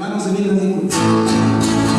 Hermanos de Vida.